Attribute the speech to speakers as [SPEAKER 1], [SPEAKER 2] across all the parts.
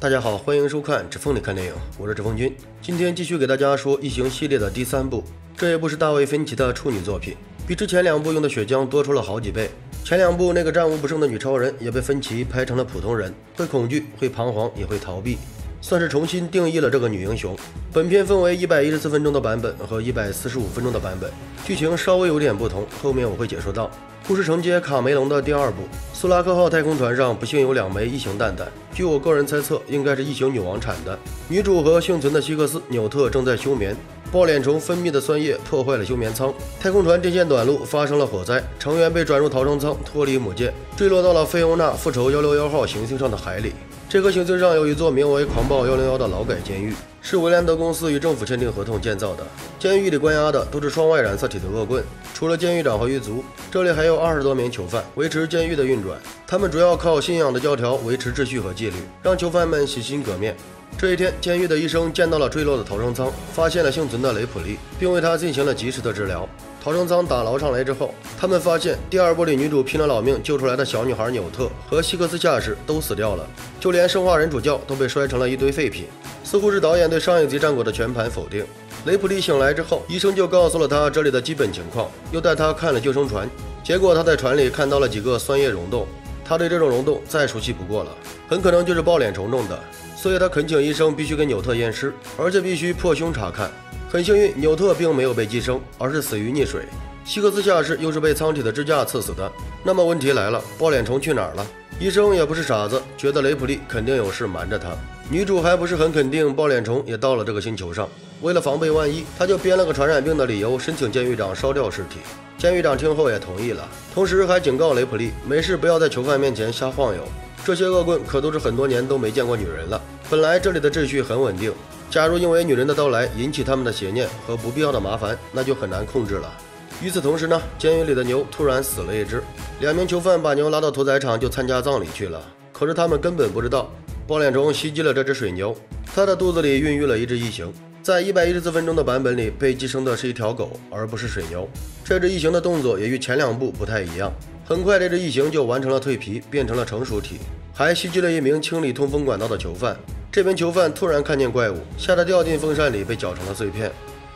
[SPEAKER 1] 大家好，欢迎收看指缝里看电影，我是指缝君。今天继续给大家说《异形》系列的第三部，这一部是大卫芬奇的处女作品，比之前两部用的血浆多出了好几倍。前两部那个战无不胜的女超人也被芬奇拍成了普通人，会恐惧，会彷徨，也会逃避。算是重新定义了这个女英雄。本片分为一百一十四分钟的版本和一百四十五分钟的版本，剧情稍微有点不同，后面我会解说到。故事承接卡梅隆的第二部，苏拉克号太空船上不幸有两枚异形蛋蛋，据我个人猜测，应该是异形女王产的。女主和幸存的希克斯、纽特正在休眠，抱脸虫分泌的酸液破坏了休眠舱，太空船电线短路，发生了火灾，成员被转入逃生舱，脱离母舰，坠落到了菲欧娜复仇幺六幺号行星上的海里。这颗行星上有一座名为“狂暴幺零幺”的劳改监狱，是维兰德公司与政府签订合同建造的。监狱里关押的都是双外染色体的恶棍，除了监狱长和狱卒，这里还有二十多名囚犯维持监狱的运转。他们主要靠信仰的教条维持秩序和纪律，让囚犯们洗心革面。这一天，监狱的医生见到了坠落的逃生舱，发现了幸存的雷普利，并为他进行了及时的治疗。逃生舱打捞上来之后，他们发现第二部里女主拼了老命救出来的小女孩纽特和希克斯下士都死掉了，就连生化人主教都被摔成了一堆废品。似乎是导演对上一集战果的全盘否定。雷普利醒来之后，医生就告诉了他这里的基本情况，又带他看了救生船。结果他在船里看到了几个酸液溶洞，他对这种溶洞再熟悉不过了，很可能就是抱脸虫弄的。所以他恳请医生必须给纽特验尸，而且必须破胸查看。很幸运，纽特并没有被寄生，而是死于溺水。希克斯下士又是被舱体的支架刺死的。那么问题来了，抱脸虫去哪儿了？医生也不是傻子，觉得雷普利肯定有事瞒着他。女主还不是很肯定，抱脸虫也到了这个星球上。为了防备万一，她就编了个传染病的理由，申请监狱长烧掉尸体。监狱长听后也同意了，同时还警告雷普利，没事不要在囚犯面前瞎晃悠。这些恶棍可都是很多年都没见过女人了。本来这里的秩序很稳定。假如因为女人的到来引起他们的邪念和不必要的麻烦，那就很难控制了。与此同时呢，监狱里的牛突然死了一只，两名囚犯把牛拉到屠宰场就参加葬礼去了。可是他们根本不知道，抱脸虫袭击了这只水牛，它的肚子里孕育了一只异形。在一百一十四分钟的版本里，被寄生的是一条狗，而不是水牛。这只异形的动作也与前两部不太一样。很快，这只异形就完成了蜕皮，变成了成熟体，还袭击了一名清理通风管道的囚犯。这名囚犯突然看见怪物，吓得掉进风扇里，被搅成了碎片。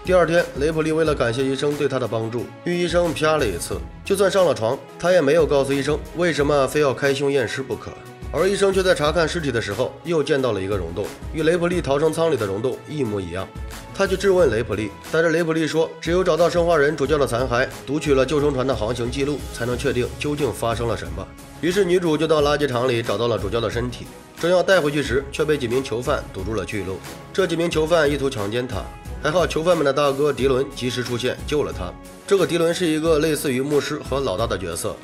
[SPEAKER 1] 第二天，雷普利为了感谢医生对他的帮助，与医生啪了一次。就算上了床，他也没有告诉医生为什么非要开胸验尸不可。而医生却在查看尸体的时候，又见到了一个溶洞，与雷普利逃生舱里的溶洞一模一样。他去质问雷普利，但是雷普利说，只有找到生化人主教的残骸，读取了救生船的航行记录，才能确定究竟发生了什么。于是女主就到垃圾场里找到了主教的身体。正要带回去时，却被几名囚犯堵住了去路。这几名囚犯意图强奸他，还好囚犯们的大哥迪伦及时出现救了他。这个迪伦是一个类似于牧师和老大的角色。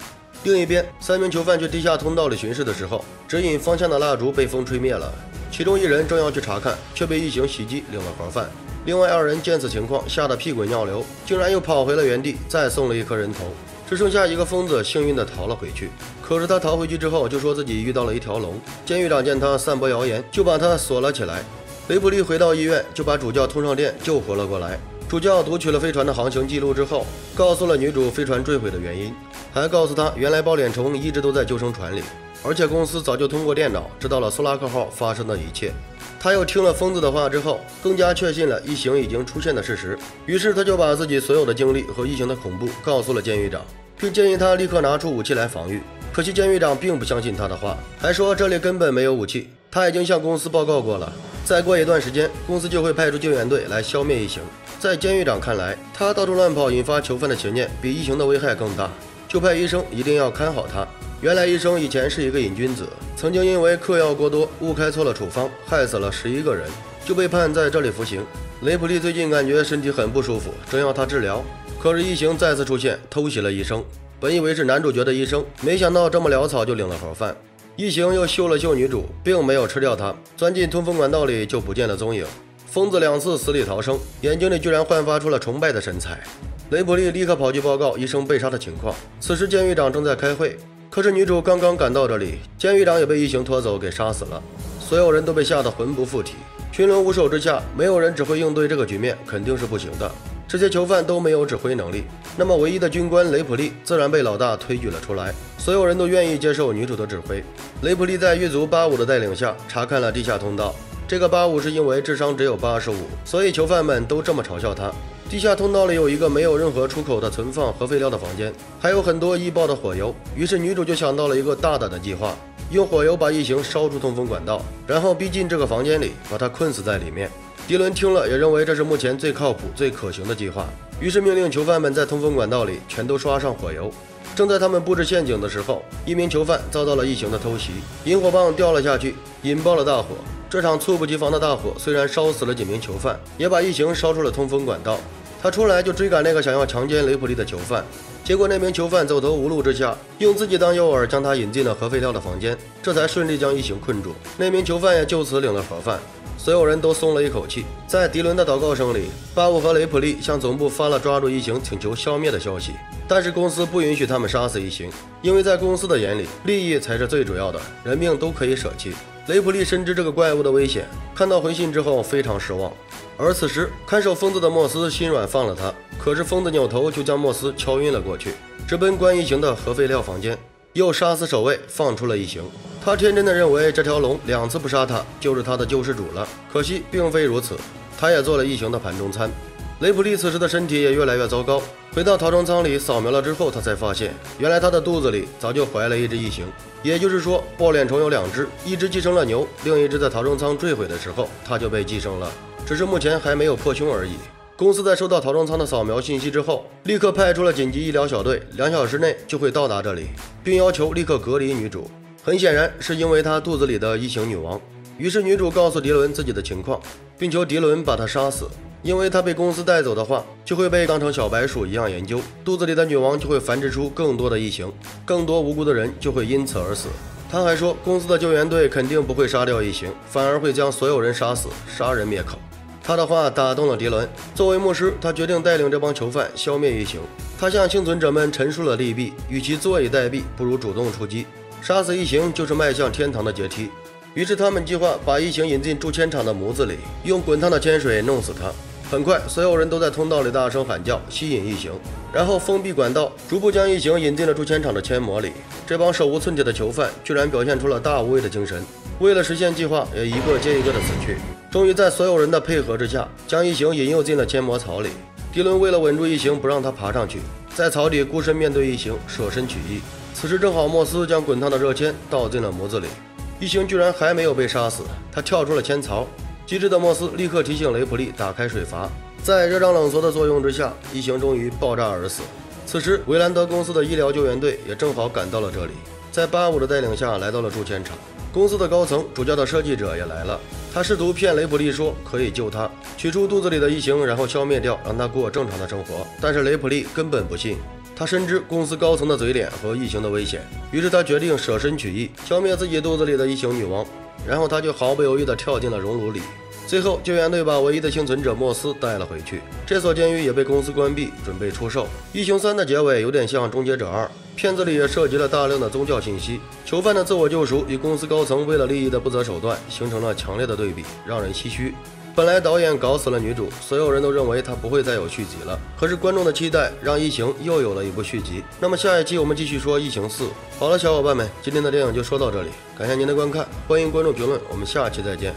[SPEAKER 1] 另一边，三名囚犯去地下通道里巡视的时候，指引方向的蜡烛被风吹灭了。其中一人正要去查看，却被异形袭击，领了盒饭。另外二人见此情况，吓得屁滚尿流，竟然又跑回了原地，再送了一颗人头。只剩下一个疯子幸运地逃了回去。可是他逃回去之后，就说自己遇到了一条龙。监狱长见他散播谣言，就把他锁了起来。雷普利回到医院，就把主教通上电救活了过来。主教读取了飞船的航行记录之后，告诉了女主飞船坠毁的原因，还告诉他原来抱脸虫一直都在救生船里，而且公司早就通过电脑知道了苏拉克号发生的一切。他又听了疯子的话之后，更加确信了异形已经出现的事实。于是他就把自己所有的经历和异形的恐怖告诉了监狱长，并建议他立刻拿出武器来防御。可惜监狱长并不相信他的话，还说这里根本没有武器。他已经向公司报告过了，再过一段时间，公司就会派出救援队来消灭异形。在监狱长看来，他到处乱跑引发囚犯的邪念，比异形的危害更大，就派医生一定要看好他。原来医生以前是一个瘾君子，曾经因为嗑药过多误开错了处方，害死了十一个人，就被判在这里服刑。雷普利最近感觉身体很不舒服，正要他治疗，可是异形再次出现，偷袭了医生。本以为是男主角的医生，没想到这么潦草就领了盒饭。异形又嗅了嗅女主，并没有吃掉她，钻进通风管道里就不见了踪影。疯子两次死里逃生，眼睛里居然焕发出了崇拜的神采。雷普利立刻跑去报告医生被杀的情况。此时监狱长正在开会。可是女主刚刚赶到这里，监狱长也被异形拖走给杀死了，所有人都被吓得魂不附体。群龙无首之下，没有人只会应对这个局面，肯定是不行的。这些囚犯都没有指挥能力，那么唯一的军官雷普利自然被老大推举了出来。所有人都愿意接受女主的指挥。雷普利在狱卒八五的带领下查看了地下通道。这个八五是因为智商只有八十五，所以囚犯们都这么嘲笑他。地下通道里有一个没有任何出口的存放核废料的房间，还有很多易爆的火油。于是女主就想到了一个大胆的计划。用火油把异形烧出通风管道，然后逼进这个房间里，把他困死在里面。迪伦听了也认为这是目前最靠谱、最可行的计划，于是命令囚犯们在通风管道里全都刷上火油。正在他们布置陷阱的时候，一名囚犯遭到了异形的偷袭，引火棒掉了下去，引爆了大火。这场猝不及防的大火虽然烧死了几名囚犯，也把异形烧出了通风管道。他出来就追赶那个想要强奸雷普利的囚犯。结果那名囚犯走投无路之下，用自己当诱饵，将他引进了核废料的房间，这才顺利将异形困住。那名囚犯也就此领了盒饭，所有人都松了一口气。在迪伦的祷告声里，巴布和雷普利向总部发了抓住异形、请求消灭的消息，但是公司不允许他们杀死异形，因为在公司的眼里，利益才是最主要的，人命都可以舍弃。雷普利深知这个怪物的危险，看到回信之后非常失望。而此时，看守疯子的莫斯心软放了他，可是疯子扭头就将莫斯敲晕了过去，直奔关异形的核废料房间，又杀死守卫，放出了异形。他天真的认为这条龙两次不杀他就是他的救世主了，可惜并非如此，他也做了异形的盘中餐。雷普利此时的身体也越来越糟糕，回到逃生舱里扫描了之后，他才发现原来他的肚子里早就怀了一只异形，也就是说抱脸虫有两只，一只寄生了牛，另一只在逃生舱坠毁的时候他就被寄生了。只是目前还没有破胸而已。公司在收到逃生舱的扫描信息之后，立刻派出了紧急医疗小队，两小时内就会到达这里，并要求立刻隔离女主。很显然是因为她肚子里的异形女王。于是女主告诉迪伦自己的情况，并求迪伦把她杀死，因为他被公司带走的话，就会被当成小白鼠一样研究，肚子里的女王就会繁殖出更多的异形，更多无辜的人就会因此而死。他还说，公司的救援队肯定不会杀掉异形，反而会将所有人杀死，杀人灭口。他的话打动了迪伦。作为牧师，他决定带领这帮囚犯消灭异形。他向幸存者们陈述了利弊，与其坐以待毙，不如主动出击。杀死异形就是迈向天堂的阶梯。于是他们计划把异形引进铸铅厂的模子里，用滚烫的铅水弄死它。很快，所有人都在通道里大声喊叫，吸引异形，然后封闭管道，逐步将异形引进了铸铅厂的铅模里。这帮手无寸铁的囚犯居然表现出了大无畏的精神，为了实现计划，也一个接一个的死去。终于在所有人的配合之下，将异形引诱进了铅模槽里。迪伦为了稳住异形，不让他爬上去，在槽底孤身面对异形，舍身取义。此时正好莫斯将滚烫的热铅倒进了模子里，异形居然还没有被杀死，他跳出了铅槽。机智的莫斯立刻提醒雷普利打开水阀，在热胀冷缩的作用之下，异形终于爆炸而死。此时，维兰德公司的医疗救援队也正好赶到了这里，在八五的带领下来到了铸铅厂。公司的高层、主教的设计者也来了，他试图骗雷普利说可以救他，取出肚子里的异形，然后消灭掉，让他过正常的生活。但是雷普利根本不信，他深知公司高层的嘴脸和异形的危险，于是他决定舍身取义，消灭自己肚子里的异形女王。然后他就毫不犹豫地跳进了熔炉里。最后，救援队把唯一的幸存者莫斯带了回去。这所监狱也被公司关闭，准备出售。《异形三》的结尾有点像《终结者二》，片子里也涉及了大量的宗教信息。囚犯的自我救赎与公司高层为了利益的不择手段，形成了强烈的对比，让人唏嘘。本来导演搞死了女主，所有人都认为她不会再有续集了。可是观众的期待让《异形》又有了一部续集。那么下一期我们继续说《异形四》。好了，小伙伴们，今天的电影就说到这里，感谢您的观看，欢迎关注评论，我们下期再见。